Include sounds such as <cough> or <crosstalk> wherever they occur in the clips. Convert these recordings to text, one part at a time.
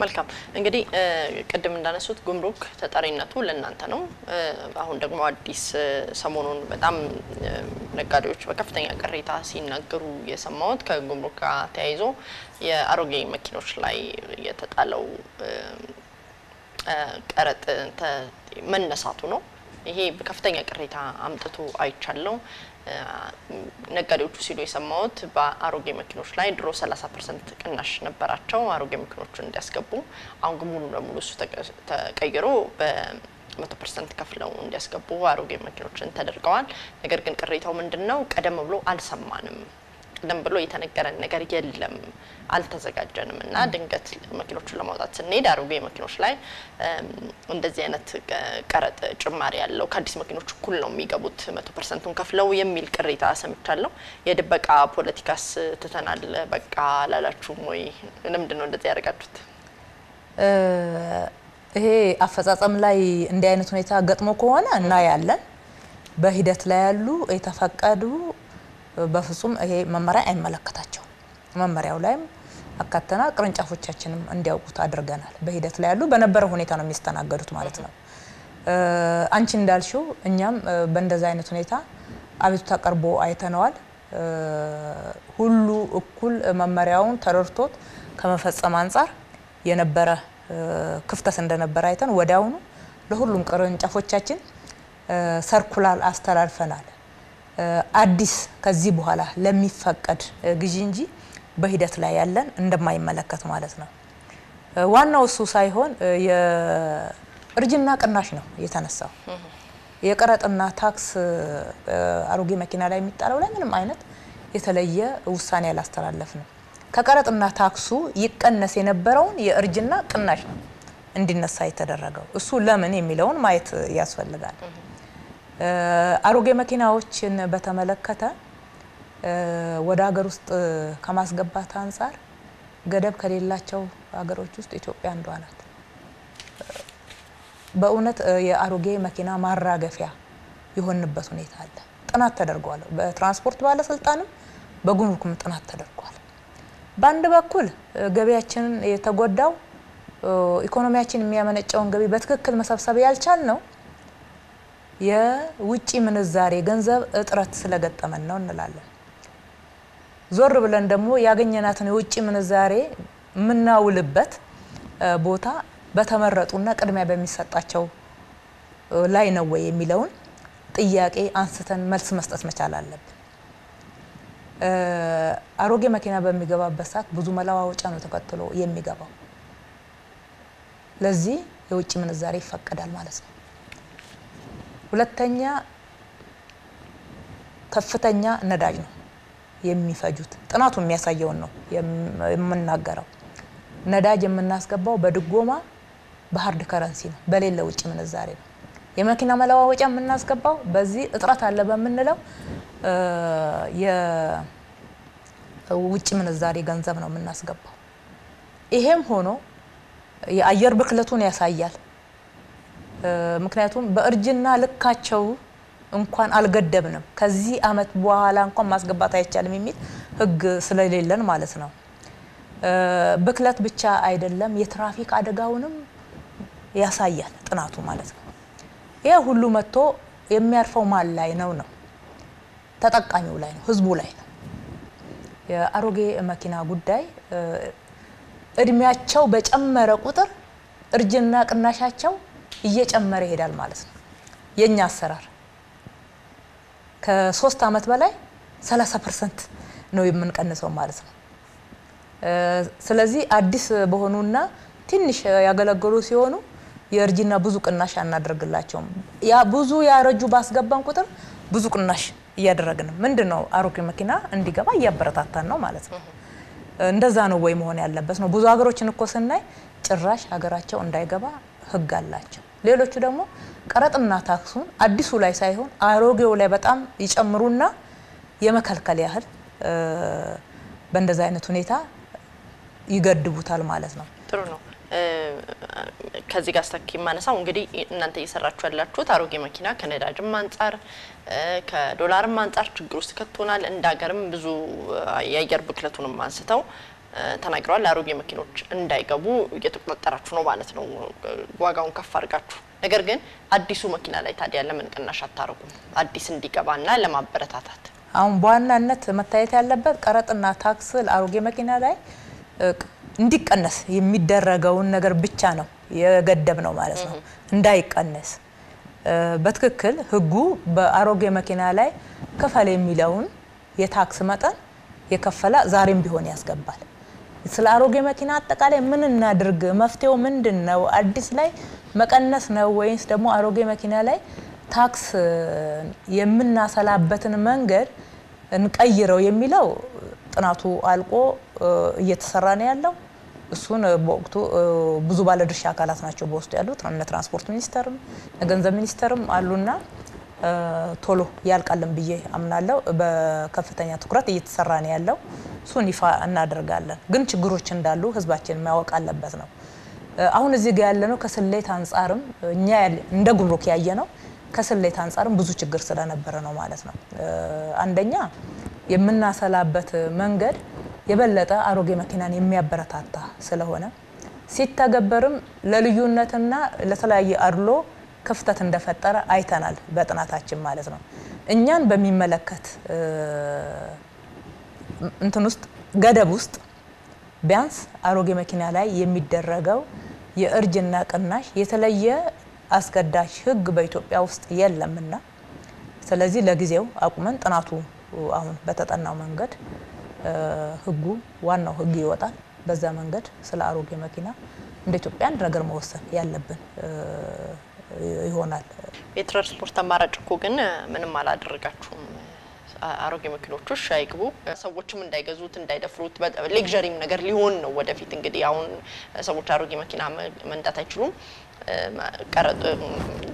መልካም እንግዲህ ቅድም እንዳነሱት ጉምሩክ ተጠሪነቱ ለእናንተ ነው። አሁን ደግሞ አዲስ ሰሞኑን በጣም ነጋዴዎች በከፍተኛ ቅሬታ ሲናገሩ የሰማሁት ከጉምሩክ ጋር ተያይዞ የአሮጌ መኪኖች ላይ የተጣለው ቀረጥ መነሳቱ ነው። ይሄ በከፍተኛ ቅሬታ አምጥቶ አይቻለው። ነጋዴዎቹ ሲሉ የሰማሁት በአሮጌ መኪኖች ላይ ድሮ 30 percent ቅናሽ ነበራቸው አሮጌ መኪኖቹን እንዲያስገቡ። አሁን ግን ሙሉ ለሙሉ እሱ ተቀይሮ በመቶ percent ከፍለው እንዲያስገቡ አሮጌ መኪኖችን ተደርገዋል። ነገር ግን ቅሬታው ምንድን ነው? ቀደም ብሎ አልሰማንም ቀደም ብሎ የተነገረን ነገር የለም፣ አልተዘጋጀንም እና ድንገት መኪኖቹን ለማውጣት ስንሄድ አሮጌ መኪኖች ላይ እንደዚህ አይነት ቀረጥ ጭማሪ ያለው ከአዲስ መኪኖች እኩል ነው የሚገቡት መቶ percent ቱን ከፍለው የሚል ቅሬታ ሰምቻለሁ። የድበቃ ፖለቲካስ ትተናል በቃ አላላችሁም ወይ? ለምንድን ነው እንደዚህ ያደርጋችሁት? ይሄ አፈጻጸም ላይ እንዲህ አይነት ሁኔታ ገጥሞ ከሆነ እናያለን። በሂደት ላይ ያሉ የተፈቀዱ በፍጹም ይሄ መመሪያ አይመለከታቸውም። መመሪያው ላይም አካተና ቅርንጫፎቻችንም እንዲያውቁት አድርገናል። በሂደት ላይ ያሉ በነበረ ሁኔታ ነው የሚስተናገዱት ማለት ነው። አንቺ እንዳልሽው እኛም በእንደዛ አይነት ሁኔታ አቤቱታ ቀርቦ አይተነዋል። ሁሉ እኩል መመሪያውን ተረድቶት ከመፈጸም አንጻር የነበረ ክፍተት እንደነበረ አይተን ወዲያውኑ ለሁሉም ቅርንጫፎቻችን ሰርኩላር አስተላልፈናል። አዲስ ከዚህ በኋላ ለሚፈቀድ ግዢ እንጂ በሂደት ላይ ያለን እንደማይመለከት ማለት ነው። ዋናው እሱ ሳይሆን የእርጅና ቅናሽ ነው የተነሳው። የቀረጥና ታክስ አሮጌ መኪና ላይ የሚጣለው ላይ ምንም አይነት የተለየ ውሳኔ አላስተላለፍንም። ከቀረጥና ታክሱ ይቀነስ የነበረውን የእርጅና ቅናሽ ነው እንዲነሳ የተደረገው። እሱ ለምን የሚለውን ማየት ያስፈልጋል። አሮጌ መኪናዎችን በተመለከተ ወደ ሀገር ውስጥ ከማስገባት አንጻር ገደብ ከሌላቸው ሀገሮች ውስጥ ኢትዮጵያ አንዷ ናት። በእውነት የአሮጌ መኪና ማራገፊያ የሆንበት ሁኔታ አለ። ጥናት ተደርጓል። በትራንስፖርት ባለስልጣንም በጉምሩክም ጥናት ተደርጓል። በአንድ በኩል ገቢያችንን የተጎዳው ኢኮኖሚያችን የሚያመነጨውን ገቢ በትክክል መሰብሰብ ያልቻል ነው የውጭ ምንዛሬ ገንዘብ እጥረት ስለገጠመን ነው እንላለን። ዞር ብለን ደግሞ ያገኘናትን የውጭ ምንዛሬ የምናውልበት ቦታ በተመረጡና ቅድሚያ በሚሰጣቸው ላይ ነው ወይ የሚለውን ጥያቄ አንስተን መልስ መስጠት መቻል አለብን። አሮጌ መኪና በሚገባበት ሰዓት ብዙ መለዋወጫ ነው ተከትሎ የሚገባው። ለዚህ የውጭ ምንዛሬ ይፈቀዳል ማለት ነው። ሁለተኛ ከፍተኛ ነዳጅ ነው የሚፈጁት። ጥናቱ የሚያሳየውን ነው የምናገረው። ነዳጅ የምናስገባው በድጎማ በሀርድ ከረንሲ ነው፣ በሌለ ውጭ ምንዛሬ ነው። የመኪና መለዋወጫ የምናስገባው በዚህ እጥረት አለ በምንለው የውጭ ምንዛሬ ገንዘብ ነው የምናስገባው። ይሄም ሆኖ የአየር ብክለቱን ያሳያል። ምክንያቱም በእርጅና ልካቸው እንኳን አልገደብንም። ከዚህ አመት በኋላ እንኳን ማስገባት አይቻልም የሚል ሕግ ስለሌለን ማለት ነው። ብክለት ብቻ አይደለም የትራፊክ አደጋውንም ያሳያል ጥናቱ ማለት ነው። ይህ ሁሉ መጥቶ የሚያርፈው ማን ላይ ነው ነው? ተጠቃሚው ላይ ነው፣ ህዝቡ ላይ ነው። የአሮጌ መኪና ጉዳይ እድሜያቸው በጨመረ ቁጥር እርጅና ቅናሻቸው እየጨመረ ይሄዳል ማለት ነው። የኛ አሰራር ከሶስት አመት በላይ 30 percent ነው የምንቀንሰው ማለት ነው። ስለዚህ አዲስ በሆኑና ትንሽ ያገለገሉ ሲሆኑ የእርጅና ብዙ ቅናሽ አናደርግላቸውም። ያ ብዙ ያረጁ ባስገባን ቁጥር ብዙ ቅናሽ እያደረግን ምንድን ነው አሮጌ መኪና እንዲገባ እያበረታታን ነው ማለት ነው። እንደዛ ነው ወይ መሆን ያለበት ነው። ብዙ ሀገሮችን እኮ ስናይ ጭራሽ ሀገራቸው እንዳይገባ ህግ አላቸው። ሌሎቹ ደግሞ ቀረጥና ታክሱን አዲሱ ላይ ሳይሆን አሮጌው ላይ በጣም ይጨምሩና የመከልከል ያህል በእንደዛ አይነት ሁኔታ ይገድቡታል ማለት ነው። ጥሩ ነው። ከዚህ ጋር ስተክ የማነሳው እንግዲህ እናንተ እየሰራችሁ ያላችሁት አሮጌ መኪና ከነዳጅም አንጻር ከዶላርም አንጻር ችግር ውስጥ ከቶናል። እንደ ሀገርም ብዙ የአየር ብክለቱንም አንስተው ተናግረዋል። አሮጌ መኪኖች እንዳይገቡ እየተቆጣጠራችሁ ነው ማለት ነው፣ ዋጋውን ከፍ አድርጋችሁ። ነገር ግን አዲሱ መኪና ላይ ታዲያ ለምን ቅናሽ አታደርጉም? አዲስ እንዲገባና ለማበረታታት አሁን በዋናነት መታየት ያለበት ቀረጥና ታክስ አሮጌ መኪና ላይ እንዲቀነስ የሚደረገውን ነገር ብቻ ነው የገደብ ነው ማለት ነው። እንዳይቀነስ በትክክል ሕጉ በአሮጌ መኪና ላይ ክፈል የሚለውን የታክስ መጠን የከፈለ ዛሬም ቢሆን ያስገባል። ስለ አሮጌ መኪና አጠቃላይ ምን እናድርግ፣ መፍትሄው ምንድን ነው? አዲስ ላይ መቀነስ ነው ወይስ ደግሞ አሮጌ መኪና ላይ ታክስ የምናሰላበትን መንገድ እንቀይረው የሚለው ጥናቱ አልቆ እየተሰራ ነው ያለው። እሱን በወቅቱ ብዙ ባለድርሻ አካላት ናቸው በውስጡ ያሉት እነ ትራንስፖርት ሚኒስቴርም ገንዘብ ሚኒስቴርም አሉና ቶሎ ያልቃልን ብዬ አምናለሁ። በከፍተኛ ትኩረት እየተሰራ ነው ያለው። እሱን ይፋ እናደርጋለን። ግን ችግሮች እንዳሉ ህዝባችን ማወቅ አለበት ነው። አሁን እዚህ ጋር ያለ ከስሌት አንጻርም እኛ እንደ ጉምሩክ ያየ ነው ከስሌት አንጻርም ብዙ ችግር ስለነበረ ነው ማለት ነው። አንደኛ የምናሰላበት መንገድ የበለጠ አሮጌ መኪናን የሚያበረታታ ስለሆነ ሲተገበርም ለልዩነትና ለተለያየ አድሎ ክፍተት እንደፈጠረ አይተናል በጥናታችን ማለት ነው። እኛን በሚመለከት እንትን ውስጥ ገደብ ውስጥ ቢያንስ አሮጌ መኪና ላይ የሚደረገው የእርጅና ቅናሽ የተለየ አስገዳጅ ህግ በኢትዮጵያ ውስጥ የለምና ስለዚህ ለጊዜው አቁመን ጥናቱ አሁን በተጠናው መንገድ ህጉ ዋናው ህግ ይወጣል። በዛ መንገድ ስለ አሮጌ መኪና እንደ ኢትዮጵያ አንድ ነገር መወሰን ያለብን ይሆናል። የትራንስፖርት አማራጭ እኮ ግን ምንም አላደረጋችሁም። አሮጌ መኪኖቹ አይግቡ፣ ሰዎችም እንዳይገዙት እንዳይደፍሩት፣ luxury ም ነገር ሊሆን ነው ወደፊት። እንግዲህ አሁን ሰዎች አሮጌ መኪና መንዳት አይችሉም። ቀረጥ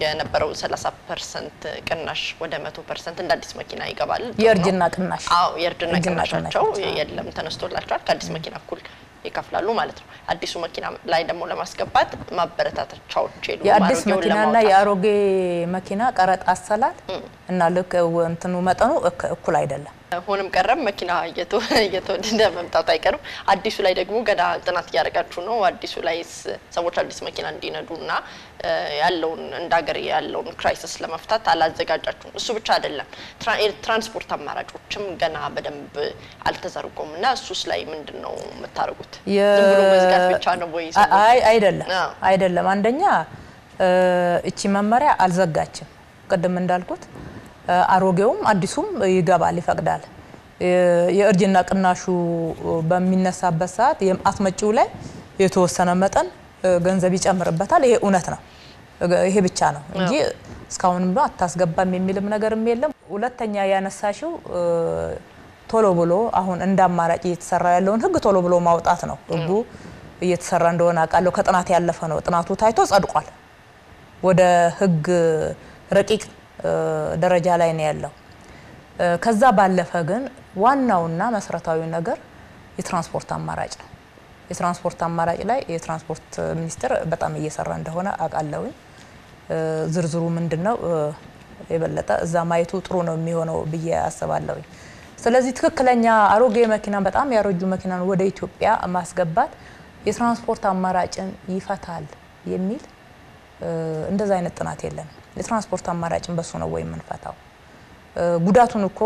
የነበረው 30 percent ቅናሽ ወደ መቶ percent እንደ አዲስ መኪና ይገባል። የእርጅና ቅናሽ አዎ የእርጅና ቅናሻቸው የለም ተነስቶላቸዋል። ከአዲስ መኪና እኩል ይከፍላሉ ማለት ነው። አዲሱ መኪና ላይ ደግሞ ለማስገባት ማበረታቻዎች የሉ። የአዲስ መኪናና የአሮጌ መኪና ቀረጥ አሰላል እና ልክ እንትኑ መጠኑ እኩል አይደለም። ሆነም ቀረም መኪና <laughs> እየተወደደ መምጣቱ አይቀርም። አዲሱ ላይ ደግሞ ገና ጥናት እያደረጋችሁ ነው። አዲሱ ላይ ሰዎች አዲስ መኪና እንዲነዱና ያለውን እንደ ሀገር ያለውን crisis ለመፍታት አላዘጋጃችሁም። እሱ ብቻ አይደለም፣ ትራንስፖርት አማራጮችም ገና በደንብ አልተዘርጎም እና እሱስ ላይ ምንድን ነው የምታደርጉት? ዝም ብሎ መዝጋት ብቻ ነው ወይ? አይ አይደለም፣ አይደለም። አንደኛ እቺ መመሪያ አልዘጋችም። ቅድም እንዳልኩት አሮጌውም አዲሱም ይገባል፣ ይፈቅዳል። የእርጅና ቅናሹ በሚነሳበት ሰዓት አስመጪው ላይ የተወሰነ መጠን ገንዘብ ይጨምርበታል። ይሄ እውነት ነው። ይሄ ብቻ ነው እንጂ እስካሁንም አታስገባም የሚልም ነገርም የለም። ሁለተኛ ያነሳሽው ቶሎ ብሎ አሁን እንደ አማራጭ እየተሰራ ያለውን ሕግ ቶሎ ብሎ ማውጣት ነው። ሕጉ እየተሰራ እንደሆነ አውቃለሁ። ከጥናት ያለፈ ነው። ጥናቱ ታይቶ ጸድቋል። ወደ ሕግ ረቂቅ ደረጃ ላይ ነው ያለው። ከዛ ባለፈ ግን ዋናውና መሰረታዊ ነገር የትራንስፖርት አማራጭ ነው። የትራንስፖርት አማራጭ ላይ የትራንስፖርት ሚኒስቴር በጣም እየሰራ እንደሆነ አውቃለሁኝ። ዝርዝሩ ምንድን ነው የበለጠ እዛ ማየቱ ጥሩ ነው የሚሆነው ብዬ አስባለሁኝ። ስለዚህ ትክክለኛ አሮጌ መኪና በጣም ያረጁ መኪናን ወደ ኢትዮጵያ ማስገባት የትራንስፖርት አማራጭን ይፈታል የሚል እንደዛ አይነት ጥናት የለንም። የትራንስፖርት አማራጭን በሱ ነው ወይ የምንፈታው? ጉዳቱን እኮ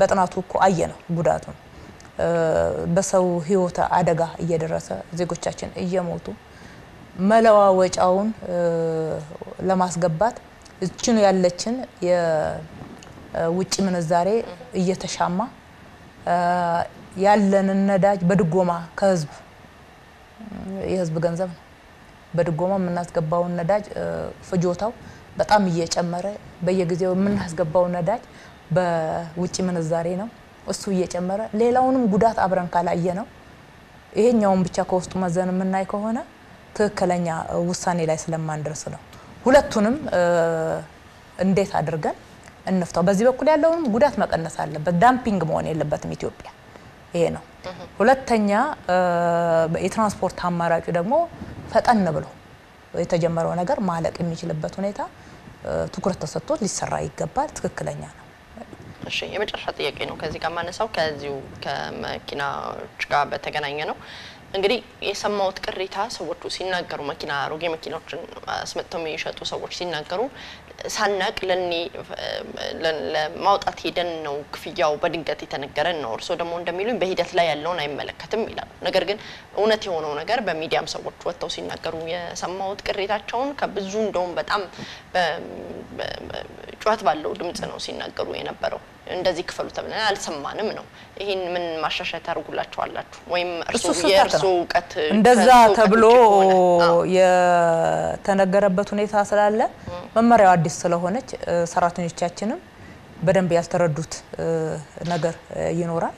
በጥናቱ እኮ አየ ነው ጉዳቱን በሰው ሕይወት አደጋ እየደረሰ ዜጎቻችን እየሞቱ መለዋወጫውን ለማስገባት እችኑ ያለችን የውጭ ምንዛሬ እየተሻማ ያለንን ነዳጅ በድጎማ ከህዝብ የህዝብ ገንዘብ ነው በድጎማ የምናስገባውን ነዳጅ ፍጆታው በጣም እየጨመረ በየጊዜው የምናስገባው ነዳጅ በውጭ ምንዛሬ ነው። እሱ እየጨመረ ሌላውንም ጉዳት አብረን ካላየ ነው ይሄኛውን ብቻ ከውስጡ መዘን የምናይ ከሆነ ትክክለኛ ውሳኔ ላይ ስለማንደርስ ነው። ሁለቱንም እንዴት አድርገን እንፍታው? በዚህ በኩል ያለውንም ጉዳት መቀነስ አለበት። dumping መሆን የለበትም ኢትዮጵያ። ይሄ ነው። ሁለተኛ የትራንስፖርት አማራጩ ደግሞ ፈጠን ብሎ የተጀመረው ነገር ማለቅ የሚችልበት ሁኔታ ትኩረት ተሰጥቶት ሊሰራ ይገባል። ትክክለኛ ነው። እሺ የመጨረሻ ጥያቄ ነው ከዚህ ጋር ማነሳው ከዚሁ ከመኪናዎች ጋር በተገናኘ ነው። እንግዲህ የሰማሁት ቅሬታ ሰዎቹ ሲናገሩ መኪና አሮጌ መኪናዎችን አስመጥተው የሚሸጡ ሰዎች ሲናገሩ ሳናቅ ለማውጣት ሄደን ነው ክፍያው በድንገት የተነገረን ነው። እርስዎ ደግሞ እንደሚሉኝ በሂደት ላይ ያለውን አይመለከትም ይላሉ። ነገር ግን እውነት የሆነው ነገር በሚዲያም ሰዎች ወጥተው ሲናገሩ የሰማሁት ቅሬታቸውን ከብዙ እንደውም በጣም ጩኸት ባለው ድምጽ ነው ሲናገሩ የነበረው። እንደዚህ ክፈሉ ተብለን አልሰማንም ነው። ይህን ምን ማሻሻያ ታደርጉላቸዋላችሁ? ወይም የእርስዎ እውቀት እንደዛ ተብሎ የተነገረበት ሁኔታ ስላለ መመሪያው አዲስ ስለሆነች ሰራተኞቻችንም በደንብ ያልተረዱት ነገር ይኖራል።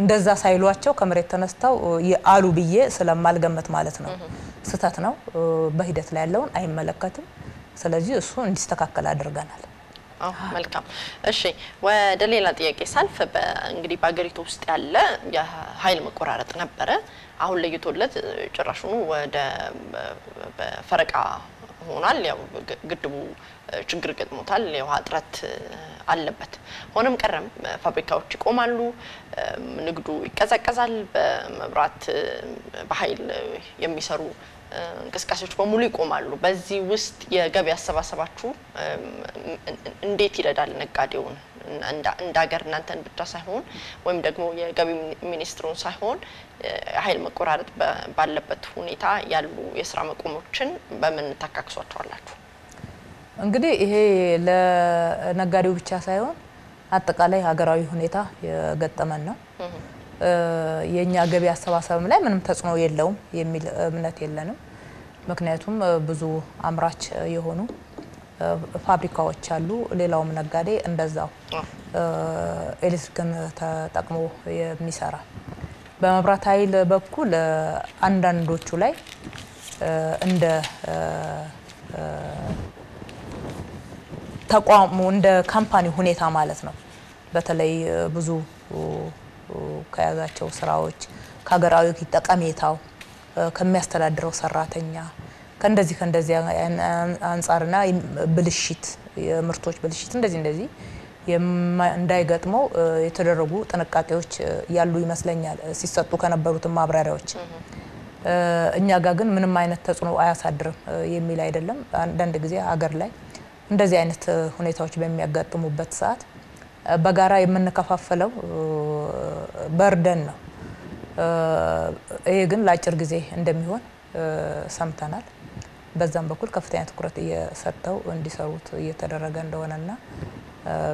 እንደዛ ሳይሏቸው ከመሬት ተነስተው አሉ ብዬ ስለማልገመት ማለት ነው። ስህተት ነው። በሂደት ላይ ያለውን አይመለከትም። ስለዚህ እሱ እንዲስተካከል አድርገናል። መልካም። እሺ ወደ ሌላ ጥያቄ ሳልፍ እንግዲህ በሀገሪቱ ውስጥ ያለ የኃይል መቆራረጥ ነበረ። አሁን ለይቶለት ጭራሹኑ ወደ በፈረቃ ሆኗል። ያው ግድቡ ችግር ገጥሞታል። የውሃ እጥረት አለበት። ሆነም ቀረም ፋብሪካዎች ይቆማሉ፣ ንግዱ ይቀዛቀዛል። በመብራት በኃይል የሚሰሩ እንቅስቃሴዎች በሙሉ ይቆማሉ። በዚህ ውስጥ የገቢ አሰባሰባችሁ እንዴት ይረዳል ነጋዴውን? እንደ ሀገር እናንተን ብቻ ሳይሆን ወይም ደግሞ የገቢ ሚኒስትሩን ሳይሆን ኃይል መቆራረጥ ባለበት ሁኔታ ያሉ የስራ መቆሞችን በምን ታካክሷቸዋላችሁ? እንግዲህ ይሄ ለነጋዴው ብቻ ሳይሆን አጠቃላይ ሀገራዊ ሁኔታ የገጠመን ነው። የእኛ ገቢ አሰባሰብም ላይ ምንም ተጽዕኖ የለውም የሚል እምነት የለንም። ምክንያቱም ብዙ አምራች የሆኑ ፋብሪካዎች አሉ። ሌላውም ነጋዴ እንደዛው ኤሌክትሪክን ተጠቅሞ የሚሰራ በመብራት ኃይል በኩል አንዳንዶቹ ላይ እንደ ተቋሙ እንደ ካምፓኒ ሁኔታ ማለት ነው በተለይ ብዙ ከያዛቸው ስራዎች ከሀገራዊ ጠቀሜታው ከሚያስተዳድረው ሰራተኛ ከእንደዚህ ከእንደዚህ አንጻርና ብልሽት የምርቶች ብልሽት እንደዚህ እንደዚህ እንዳይገጥመው የተደረጉ ጥንቃቄዎች ያሉ ይመስለኛል ሲሰጡ ከነበሩትን ማብራሪያዎች። እኛ ጋር ግን ምንም አይነት ተጽዕኖ አያሳድርም የሚል አይደለም። አንዳንድ ጊዜ ሀገር ላይ እንደዚህ አይነት ሁኔታዎች በሚያጋጥሙበት ሰዓት በጋራ የምንከፋፈለው በርደን ነው። ይሄ ግን ለአጭር ጊዜ እንደሚሆን ሰምተናል። በዛም በኩል ከፍተኛ ትኩረት እየሰጠው እንዲሰሩት እየተደረገ እንደሆነና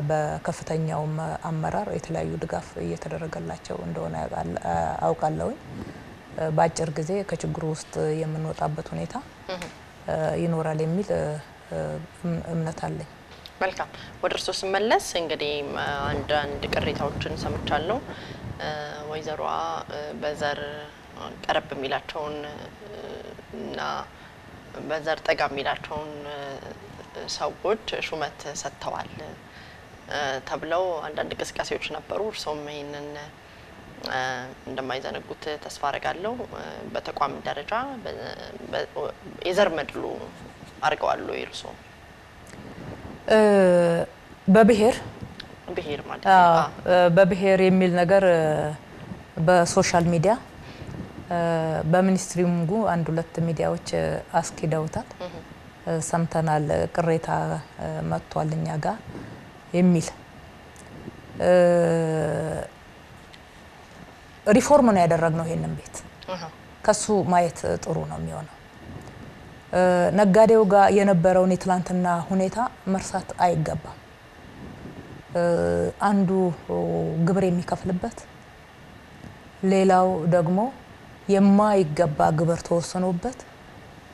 በከፍተኛውም አመራር የተለያዩ ድጋፍ እየተደረገላቸው እንደሆነ አውቃለሁኝ። በአጭር ጊዜ ከችግሩ ውስጥ የምንወጣበት ሁኔታ ይኖራል የሚል እምነት አለኝ። መልካም ወደ እርስዎ ስመለስ እንግዲህ አንዳንድ ቅሬታዎችን ሰምቻለሁ። ወይዘሮዋ በዘር ቀረብ የሚላቸውን እና በዘር ጠጋ የሚላቸውን ሰዎች ሹመት ሰጥተዋል ተብለው አንዳንድ እንቅስቃሴዎች ነበሩ። እርስዎም ይህንን እንደማይዘነጉት ተስፋ አረጋለሁ። በተቋም ደረጃ የዘር መድሎ አድርገዋል ወይ እርስዎ? በብሔር ብሔር ማለት በብሔር የሚል ነገር በሶሻል ሚዲያ በሚኒስትሪንጉ አንድ ሁለት ሚዲያዎች አስኪደውታል፣ ሰምተናል። ቅሬታ መጥቷል እኛ ጋር የሚል ሪፎርም ነው ያደረግነው። ይሄንን ቤት ከሱ ማየት ጥሩ ነው የሚሆነው። ነጋዴው ጋር የነበረውን የትላንትና ሁኔታ መርሳት አይገባም። አንዱ ግብር የሚከፍልበት ሌላው ደግሞ የማይገባ ግብር ተወስኖበት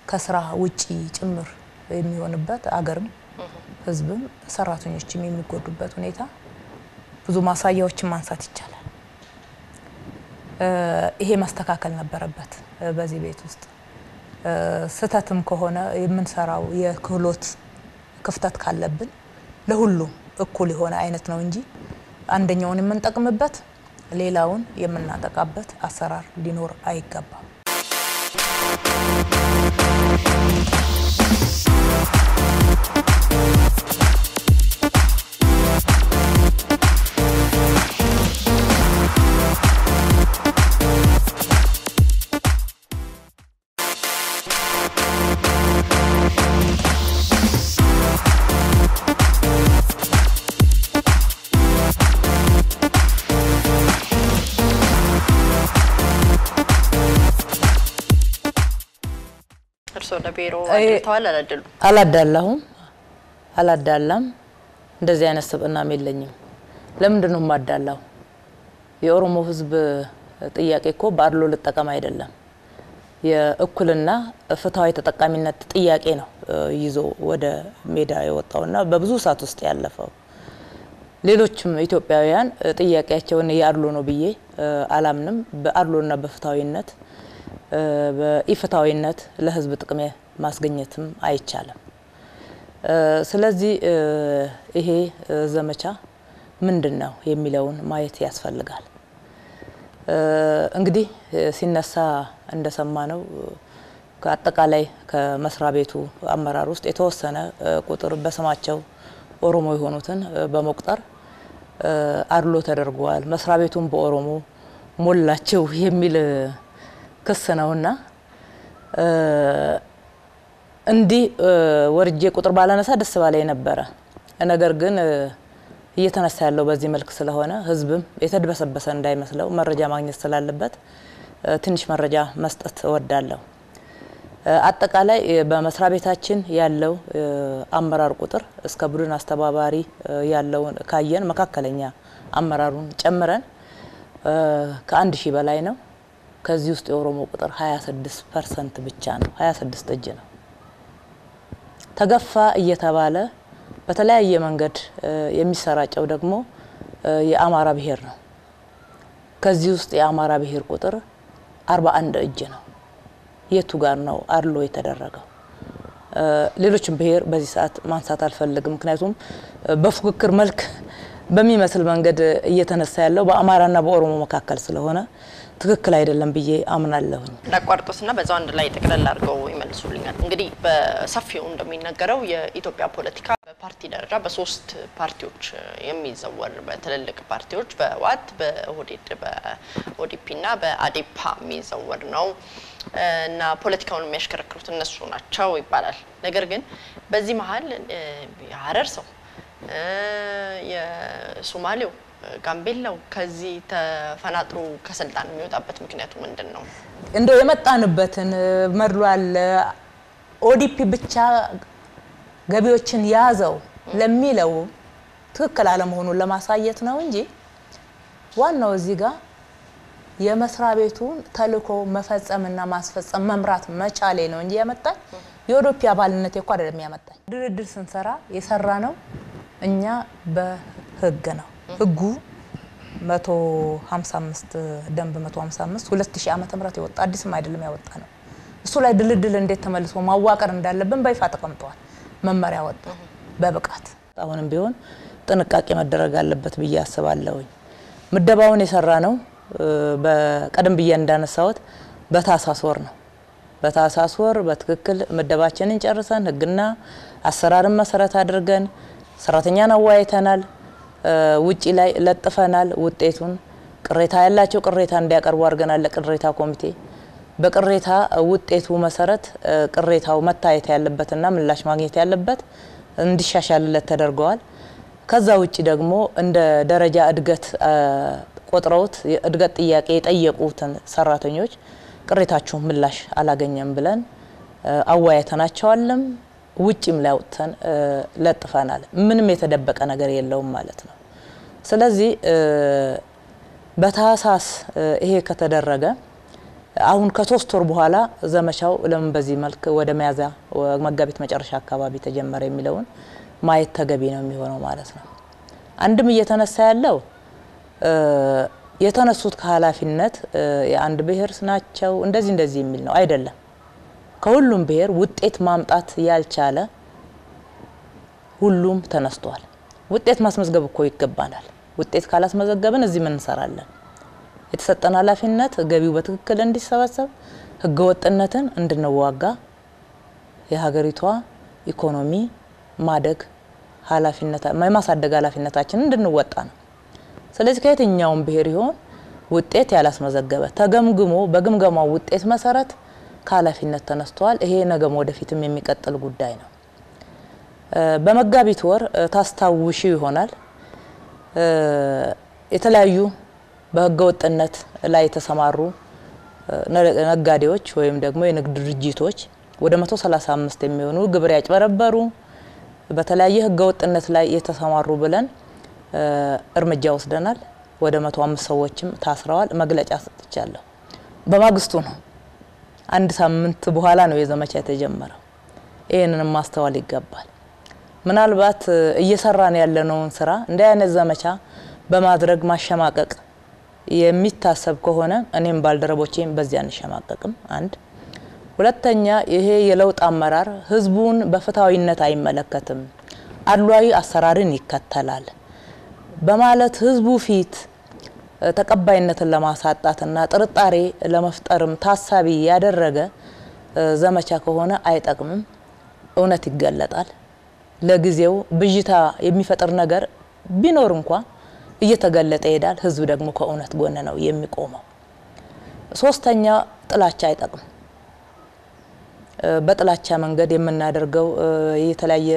ከስራ ውጪ ጭምር የሚሆንበት አገርም ሕዝብም ሰራተኞችም የሚጎዱበት ሁኔታ ብዙ ማሳያዎችን ማንሳት ይቻላል። ይሄ መስተካከል ነበረበት። በዚህ ቤት ውስጥ ስህተትም ከሆነ የምንሰራው የክህሎት ክፍተት ካለብን ለሁሉም እኩል የሆነ አይነት ነው እንጂ አንደኛውን የምንጠቅምበት ሌላውን የምናጠቃበት አሰራር ሊኖር አይገባም። ለቢሮ አድርተዋል አላደሉ? አላዳላሁም፣ አላዳላም። እንደዚህ አይነት ስብዕናም የለኝም። ለምንድን ነው የማዳላው? የኦሮሞ ሕዝብ ጥያቄ እኮ በአድሎ ልጠቀም አይደለም፣ የእኩልና ፍትሐዊ ተጠቃሚነት ጥያቄ ነው ይዞ ወደ ሜዳ የወጣውና በብዙ እሳት ውስጥ ያለፈው። ሌሎችም ኢትዮጵያውያን ጥያቄያቸውን የአድሎ ነው ብዬ አላምንም። በአድሎና በፍትሐዊነት በኢፍትሐዊነት ለህዝብ ጥቅም ማስገኘትም አይቻልም። ስለዚህ ይሄ ዘመቻ ምንድን ነው የሚለውን ማየት ያስፈልጋል። እንግዲህ ሲነሳ እንደሰማ ነው ከአጠቃላይ ከመስሪያ ቤቱ አመራር ውስጥ የተወሰነ ቁጥር በስማቸው ኦሮሞ የሆኑትን በመቁጠር አድሎ ተደርጓል፣ መስሪያ ቤቱን በኦሮሞ ሞላቸው የሚል ክስ ነውና እንዲህ ወርጄ ቁጥር ባላነሳ ደስ ባላይ ነበረ። ነገር ግን እየተነሳ ያለው በዚህ መልክ ስለሆነ ህዝብም የተድበሰበሰ እንዳይመስለው መረጃ ማግኘት ስላለበት ትንሽ መረጃ መስጠት እወዳለሁ። አጠቃላይ በመስሪያ ቤታችን ያለው አመራር ቁጥር እስከ ቡድን አስተባባሪ ያለውን ካየን መካከለኛ አመራሩን ጨምረን ከአንድ ሺህ በላይ ነው። ከዚህ ውስጥ የኦሮሞ ቁጥር 26 percent ብቻ ነው። 26 እጅ ነው። ተገፋ እየተባለ በተለያየ መንገድ የሚሰራጨው ደግሞ የአማራ ብሔር ነው። ከዚህ ውስጥ የአማራ ብሔር ቁጥር 41 እጅ ነው። የቱ ጋር ነው አድሎ የተደረገው? ሌሎችም ብሔር በዚህ ሰዓት ማንሳት አልፈልግም። ምክንያቱም በፉክክር መልክ በሚመስል መንገድ እየተነሳ ያለው በአማራና በኦሮሞ መካከል ስለሆነ ትክክል አይደለም ብዬ አምናለሁኝ። ላቋርጦትና በዛው አንድ ላይ ጠቅለል አድርገው ይመልሱልኛል። እንግዲህ በሰፊው እንደሚነገረው የኢትዮጵያ ፖለቲካ በፓርቲ ደረጃ በሶስት ፓርቲዎች የሚዘወር በትልልቅ ፓርቲዎች በዋት በኦህዴድ በኦዲፒ እና በአዴፓ የሚዘወር ነው እና ፖለቲካውን የሚያሽከረክሩት እነሱ ናቸው ይባላል። ነገር ግን በዚህ መሀል የሀረር ሰው የሶማሌው ጋምቤላው ከዚህ ተፈናጥሮ ከስልጣን የሚወጣበት ምክንያቱ ምንድን ነው? እንደው የመጣንበትን መድሎ ኦዲፒ ብቻ ገቢዎችን ያዘው ለሚለው ትክክል አለመሆኑን ለማሳየት ነው እንጂ ዋናው እዚህ ጋር የመስሪያ ቤቱን ተልእኮ መፈጸምና ማስፈጸም መምራት መቻሌ ነው እንጂ ያመጣኝ የኦዲፒ አባልነት እኮ አይደለም ያመጣኝ። ድርድር ስንሰራ የሰራ ነው እኛ በህግ ነው ህጉ 155 ደንብ 155 2000 ዓመተ ምህረት የወጣ አዲስም አይደለም ያወጣ ነው። እሱ ላይ ድልድል እንዴት ተመልሶ ማዋቀር እንዳለብን በይፋ ተቀምጠዋል። መመሪያ ወጣ በብቃት አሁንም ቢሆን ጥንቃቄ መደረግ አለበት ብዬ አስባለሁኝ። ምደባውን የሰራ ነው በቀደም ብዬ እንዳነሳሁት በታህሳስ ወር ነው። በታህሳስ ወር በትክክል ምደባችንን ጨርሰን ህግና አሰራርን መሰረት አድርገን ሰራተኛን አወያይተናል። ውጪ ላይ ለጥፈናል። ውጤቱን ቅሬታ ያላቸው ቅሬታ እንዲያቀርቡ አድርገናል ለቅሬታ ኮሚቴ። በቅሬታ ውጤቱ መሰረት ቅሬታው መታየት ያለበትና ምላሽ ማግኘት ያለበት እንዲሻሻልለት ተደርገዋል። ከዛ ውጭ ደግሞ እንደ ደረጃ እድገት ቆጥረውት የእድገት ጥያቄ የጠየቁትን ሰራተኞች ቅሬታችሁ ምላሽ አላገኘም ብለን አወያይተናቸዋልም ውጭም ላይ አውጥተን ለጥፈናል። ምንም የተደበቀ ነገር የለውም ማለት ነው። ስለዚህ በታህሳስ ይሄ ከተደረገ አሁን ከሶስት ወር በኋላ ዘመቻው ለምን በዚህ መልክ ወደ ሚያዝያ መጋቢት መጨረሻ አካባቢ ተጀመረ የሚለውን ማየት ተገቢ ነው የሚሆነው ማለት ነው። አንድም እየተነሳ ያለው የተነሱት ከኃላፊነት የአንድ ብሔር ናቸው እንደዚህ እንደዚህ የሚል ነው አይደለም። ከሁሉም ብሔር ውጤት ማምጣት ያልቻለ ሁሉም ተነስቷል። ውጤት ማስመዝገብ እኮ ይገባናል። ውጤት ካላስመዘገብን እዚህ ምን እንሰራለን? የተሰጠን ኃላፊነት ገቢው በትክክል እንዲሰበሰብ ህገወጥነትን እንድንዋጋ የሀገሪቷ ኢኮኖሚ ማደግ የማሳደግ ኃላፊነታችንን እንድንወጣ ነው። ስለዚህ ከየትኛውም ብሔር ይሆን ውጤት ያላስመዘገበ ተገምግሞ በግምገማው ውጤት መሰረት ከኃላፊነት ተነስተዋል። ይሄ ነገም ወደፊትም የሚቀጥል ጉዳይ ነው። በመጋቢት ወር ታስታውሺ ይሆናል የተለያዩ በህገ ወጥነት ላይ የተሰማሩ ነጋዴዎች ወይም ደግሞ የንግድ ድርጅቶች ወደ 135 የሚሆኑ ግብር ያጭበረበሩ በተለያየ ህገ ወጥነት ላይ የተሰማሩ ብለን እርምጃ ወስደናል። ወደ 105 ሰዎችም ታስረዋል። መግለጫ ሰጥቻለሁ። በማግስቱ ነው፣ አንድ ሳምንት በኋላ ነው የዘመቻ የተጀመረው። ይህንንም ማስተዋል ይገባል። ምናልባት እየሰራን ያለነውን ስራ እንዲህ አይነት ዘመቻ በማድረግ ማሸማቀቅ የሚታሰብ ከሆነ እኔም ባልደረቦቼም በዚያ አንሸማቀቅም። አንድ ሁለተኛ፣ ይሄ የለውጥ አመራር ህዝቡን በፍትሐዊነት አይመለከትም፣ አድሏዊ አሰራርን ይከተላል በማለት ህዝቡ ፊት ተቀባይነትን ለማሳጣትና ጥርጣሬ ለመፍጠርም ታሳቢ ያደረገ ዘመቻ ከሆነ አይጠቅምም። እውነት ይገለጣል። ለጊዜው ብዥታ የሚፈጥር ነገር ቢኖር እንኳ እየተገለጠ ይሄዳል። ህዝብ ደግሞ ከእውነት ጎን ነው የሚቆመው። ሶስተኛ ጥላቻ አይጠቅም። በጥላቻ መንገድ የምናደርገው የተለያየ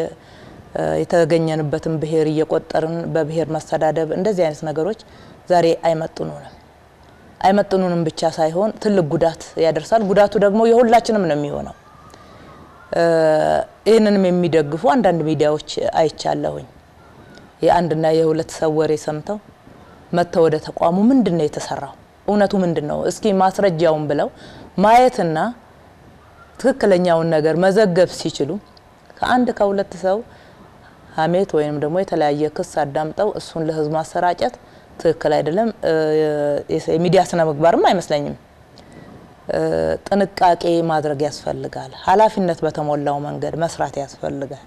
የተገኘንበትን ብሔር እየቆጠርን በብሔር መስተዳደብ እንደዚህ አይነት ነገሮች ዛሬ አይመጥኑንም። አይመጥኑንም ብቻ ሳይሆን ትልቅ ጉዳት ያደርሳል። ጉዳቱ ደግሞ የሁላችንም ነው የሚሆነው። ይህንንም የሚደግፉ አንዳንድ ሚዲያዎች አይቻለሁኝ። የአንድና የሁለት ሰው ወሬ ሰምተው መጥተው ወደ ተቋሙ ምንድን ነው የተሰራው፣ እውነቱ ምንድን ነው፣ እስኪ ማስረጃውን ብለው ማየትና ትክክለኛውን ነገር መዘገብ ሲችሉ ከአንድ ከሁለት ሰው ሀሜት ወይም ደግሞ የተለያየ ክስ አዳምጠው እሱን ለህዝብ ማሰራጨት ትክክል አይደለም። የሚዲያ ስነ ምግባርም አይመስለኝም። ጥንቃቄ ማድረግ ያስፈልጋል። ኃላፊነት በተሞላው መንገድ መስራት ያስፈልጋል።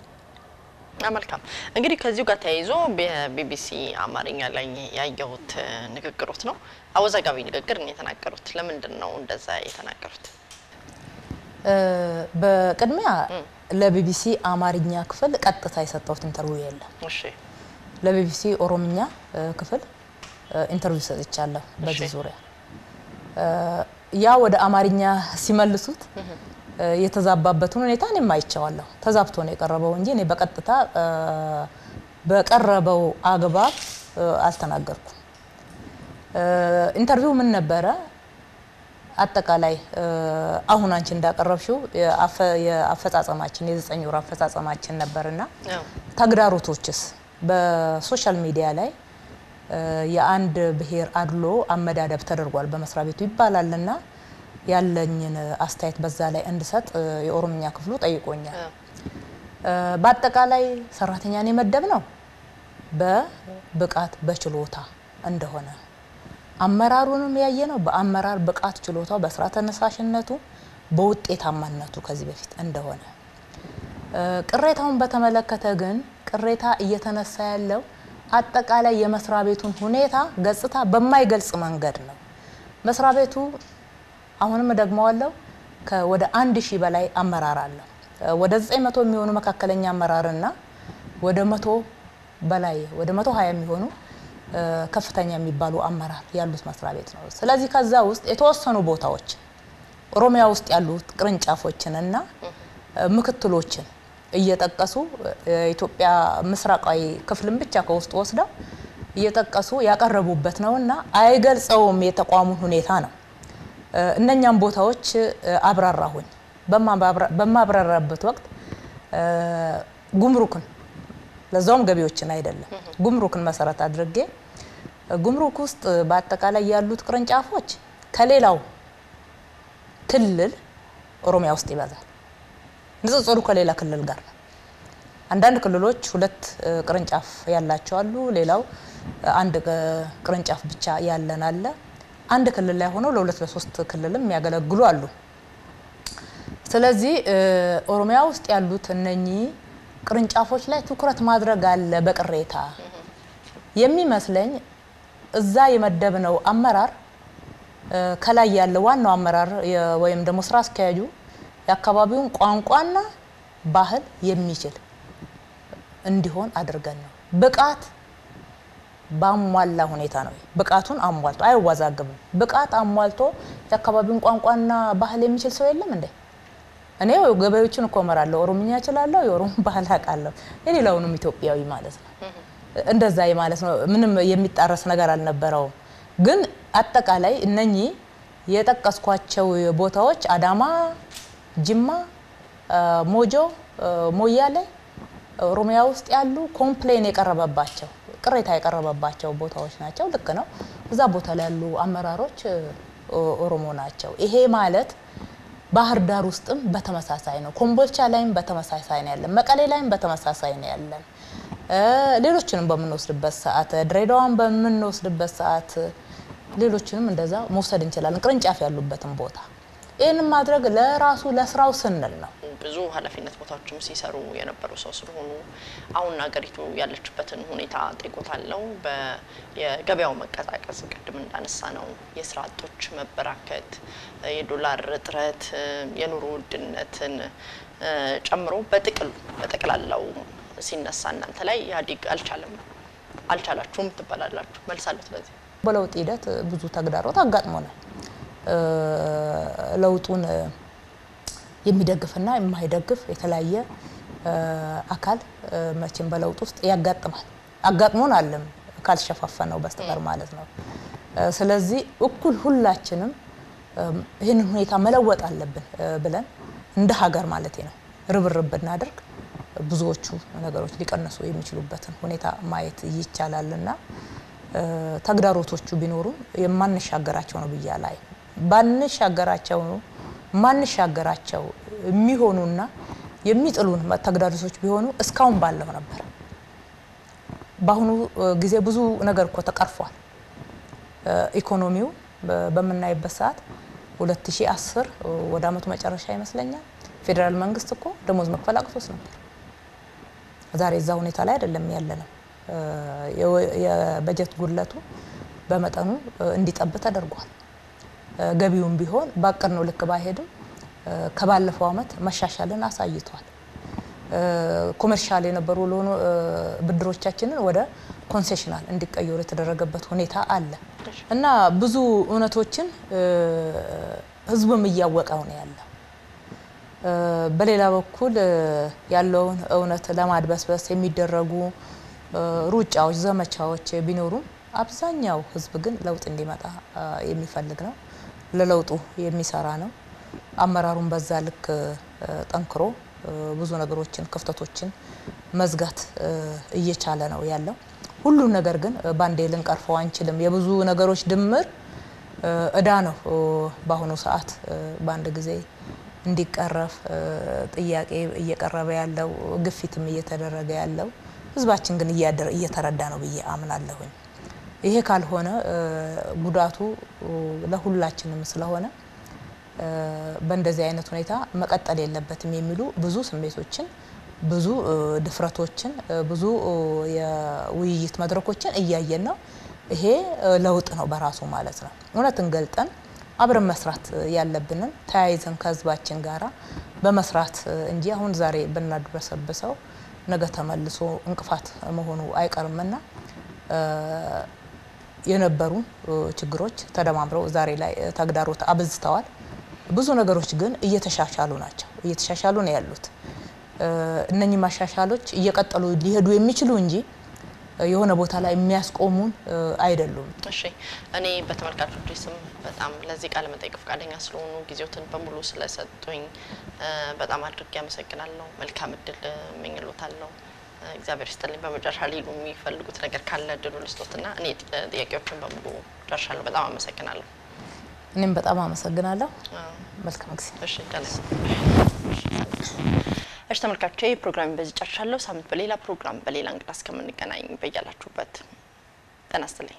መልካም እንግዲህ ከዚሁ ጋር ተያይዞ በቢቢሲ አማርኛ ላይ ያየሁት ንግግሮት ነው። አወዛጋቢ ንግግር ነው የተናገሩት። ለምንድን ነው እንደዛ የተናገሩት? በቅድሚያ ለቢቢሲ አማርኛ ክፍል ቀጥታ የሰጠሁት interview የለም። እሺ ለቢቢሲ ኦሮምኛ ክፍል interview ሰጥቻለሁ በዚህ ዙሪያ። ያ ወደ አማርኛ ሲመልሱት የተዛባበትን ሁኔታ እኔም አይቼዋለሁ። ተዛብቶ ነው የቀረበው እንጂ እኔ በቀጥታ በቀረበው አግባብ አልተናገርኩም። interview ምን ነበረ? አጠቃላይ አሁን አንቺ እንዳቀረብሽው የአፈጻጸማችን የዘጠኝ ወር አፈጻጸማችን ነበርና ተግዳሮቶችስ በ social media ላይ የአንድ ብሔር አድሎ አመዳደብ ተደርጓል በመስሪያ ቤቱ ይባላልና ያለኝን አስተያየት በዛ ላይ እንድሰጥ የኦሮምኛ ክፍሉ ጠይቆኛል። በአጠቃላይ ሰራተኛን የመደብ ነው በብቃት በችሎታ እንደሆነ አመራሩንም ያየ ነው በአመራር ብቃት ችሎታው፣ በስራ ተነሳሽነቱ፣ በውጤታማነቱ ከዚህ በፊት እንደሆነ ቅሬታውን በተመለከተ ግን ቅሬታ እየተነሳ ያለው አጠቃላይ የመስሪያ ቤቱን ሁኔታ ገጽታ በማይገልጽ መንገድ ነው። መስሪያ ቤቱ አሁንም ደግመዋለሁ ወደ አንድ ሺህ በላይ አመራር አለው። ወደ ዘጠኝ መቶ የሚሆኑ መካከለኛ አመራርና ወደ መቶ በላይ ወደ መቶ ሀያ የሚሆኑ ከፍተኛ የሚባሉ አመራር ያሉት መስሪያ ቤት ነው። ስለዚህ ከዛ ውስጥ የተወሰኑ ቦታዎች ኦሮሚያ ውስጥ ያሉት ቅርንጫፎችንና ምክትሎችን እየጠቀሱ የኢትዮጵያ ምስራቃዊ ክፍልን ብቻ ከውስጥ ወስደው እየጠቀሱ ያቀረቡበት ነው እና አይገልጸውም የተቋሙን ሁኔታ ነው። እነኛም ቦታዎች አብራራሁኝ። በማብራራበት ወቅት ጉምሩክን ለዛውም ገቢዎችን አይደለም ጉምሩክን መሰረት አድርጌ ጉምሩክ ውስጥ በአጠቃላይ ያሉት ቅርንጫፎች ከሌላው ክልል ኦሮሚያ ውስጥ ይበዛል። ንጽጽሩ ከሌላ ክልል ጋር አንዳንድ ክልሎች ሁለት ቅርንጫፍ ያላቸው አሉ። ሌላው አንድ ቅርንጫፍ ብቻ ያለን አለ። አንድ ክልል ላይ ሆነው ለሁለት ለሶስት ክልልም የሚያገለግሉ አሉ። ስለዚህ ኦሮሚያ ውስጥ ያሉት እነኚህ ቅርንጫፎች ላይ ትኩረት ማድረግ አለ። በቅሬታ የሚመስለኝ እዛ የመደብነው አመራር ከላይ ያለ ዋናው አመራር ወይም ደግሞ ስራ አስኪያጁ የአካባቢውን ቋንቋና ባህል የሚችል እንዲሆን አድርገን ነው። ብቃት ባሟላ ሁኔታ ነው። ብቃቱን አሟልቶ አይዋዛግብም። ብቃት አሟልቶ የአካባቢውን ቋንቋና ባህል የሚችል ሰው የለም እንዴ? እኔ ገበሬዎችን እኮ እመራለሁ፣ ኦሮምኛ እችላለሁ፣ የኦሮሞ <laughs> ባህል አውቃለሁ፣ የሌላውንም ኢትዮጵያዊ ማለት ነው። እንደዛ ማለት ነው። ምንም የሚጣረስ ነገር አልነበረውም። ግን አጠቃላይ እነኚህ የጠቀስኳቸው ቦታዎች አዳማ፣ ጅማ፣ ሞጆ፣ ሞያሌ ኦሮሚያ ውስጥ ያሉ complain የቀረበባቸው ቅሬታ የቀረበባቸው ቦታዎች ናቸው። ልክ ነው። እዛ ቦታ ላይ ያሉ አመራሮች ኦሮሞ ናቸው። ይሄ ማለት ባህር ዳር ውስጥም በተመሳሳይ ነው። ኮምቦልቻ ላይም በተመሳሳይ ነው ያለን። መቀሌ ላይም በተመሳሳይ ነው ያለን። ሌሎችንም በምንወስድበት ሰዓት ድሬዳዋን በምንወስድበት ሰዓት ሌሎችንም እንደዛ መውሰድ እንችላለን። ቅርንጫፍ ያሉበትን ቦታ ይህንን ማድረግ ለራሱ ለስራው ስንል ነው። ብዙ ኃላፊነት ቦታዎችም ሲሰሩ የነበሩ ሰው ስለሆኑ አሁን ሀገሪቱ ያለችበትን ሁኔታ ጠይቆታለው። የገበያው መቀዛቀዝ ቅድም እንዳነሳ ነው፣ የስራ አጦች መበራከት፣ የዶላር እጥረት፣ የኑሮ ውድነትን ጨምሮ በጥቅሉ በጠቅላላው ሲነሳ እናንተ ላይ ኢህአዴግ አልቻለም አልቻላችሁም ትባላላችሁ። መልሳለሁ። ስለዚህ በለውጥ ሂደት ብዙ ተግዳሮት አጋጥሞናል። ለውጡን የሚደግፍና የማይደግፍ የተለያየ አካል መቼም በለውጥ ውስጥ ያጋጥማል። አጋጥሞን አለም ካልሸፋፈነው በስተቀር ማለት ነው። ስለዚህ እኩል ሁላችንም ይህንን ሁኔታ መለወጥ አለብን ብለን እንደ ሀገር ማለት ነው ርብርብ ብናደርግ ብዙዎቹ ነገሮች ሊቀንሱ የሚችሉበትን ሁኔታ ማየት ይቻላልና ተግዳሮቶቹ ቢኖሩም የማንሻገራቸው ነው ብያ ላይ ባንሻገራቸው ማንሻገራቸው የሚሆኑና የሚጥሉን ተግዳሮቶች ቢሆኑ እስካሁን ባለው ነበር። በአሁኑ ጊዜ ብዙ ነገር እኮ ተቀርፏል። ኢኮኖሚው በምናይበት ሰዓት 2010 ወደ አመቱ መጨረሻ ይመስለኛል ፌዴራል መንግስት እኮ ደሞዝ መክፈል አቅቶስ ነበር። ዛሬ እዛ ሁኔታ ላይ አይደለም ያለ ነው። የበጀት ጉድለቱ በመጠኑ እንዲጠብ ተደርጓል። ገቢውም ቢሆን ባቀድነው ልክ ባይሄድም ከባለፈው አመት መሻሻልን አሳይቷል። commercial የነበሩ ለሆኑ ብድሮቻችንን ወደ concessional እንዲቀየሩ የተደረገበት ሁኔታ አለ እና ብዙ እውነቶችን ህዝብም እያወቀው ነው ያለው። በሌላ በኩል ያለውን እውነት ለማድበስበስ የሚደረጉ ሩጫዎች፣ ዘመቻዎች ቢኖሩም አብዛኛው ህዝብ ግን ለውጥ እንዲመጣ የሚፈልግ ነው። ለለውጡ የሚሰራ ነው። አመራሩን በዛ ልክ ጠንክሮ ብዙ ነገሮችን ክፍተቶችን መዝጋት እየቻለ ነው ያለው። ሁሉም ነገር ግን ባንዴ ልንቀርፈው አንችልም። የብዙ ነገሮች ድምር እዳ ነው በአሁኑ ሰዓት በአንድ ጊዜ እንዲቀረፍ ጥያቄ እየቀረበ ያለው ግፊትም እየተደረገ ያለው ህዝባችን ግን እየተረዳ ነው ብዬ አምናለሁኝ። ይሄ ካልሆነ ጉዳቱ ለሁላችንም ስለሆነ በእንደዚህ አይነት ሁኔታ መቀጠል የለበትም የሚሉ ብዙ ስሜቶችን፣ ብዙ ድፍረቶችን፣ ብዙ የውይይት መድረኮችን እያየን ነው። ይሄ ለውጥ ነው በራሱ ማለት ነው። እውነትን ገልጠን አብረን መስራት ያለብንን ተያይዘን ከህዝባችን ጋራ በመስራት እንጂ አሁን ዛሬ ብናድበሰብሰው ነገ ተመልሶ እንቅፋት መሆኑ አይቀርምና የነበሩ ችግሮች ተደማምረው ዛሬ ላይ ተግዳሮት አብዝተዋል። ብዙ ነገሮች ግን እየተሻሻሉ ናቸው፣ እየተሻሻሉ ነው ያሉት። እነኚህ ማሻሻሎች እየቀጠሉ ሊሄዱ የሚችሉ እንጂ የሆነ ቦታ ላይ የሚያስቆሙን አይደሉም። እሺ እኔ በተመልካቾች ስም በጣም ለዚህ ቃለ መጠይቅ ፈቃደኛ ስለሆኑ ጊዜዎትን በሙሉ ስለሰጡኝ በጣም አድርጌ አመሰግናለሁ። መልካም እድል እመኝሎታለሁ። እግዚአብሔር ይስጥልኝ። በመጨረሻ ሊሉ የሚፈልጉት ነገር ካለ እድሉ ልስጦትና እኔ ጥያቄዎችን በሙሉ ጨርሻለሁ። በጣም አመሰግናለሁ። እኔም በጣም አመሰግናለሁ። መልካም ጊዜ። እሺ እሺ ተመልካቾቼ ፕሮግራም በዚህ ጨርሻለሁ። ሳምንት በሌላ ፕሮግራም በሌላ እንግዳ እስከምንገናኝ በያላችሁበት ጤና ይስጥልኝ።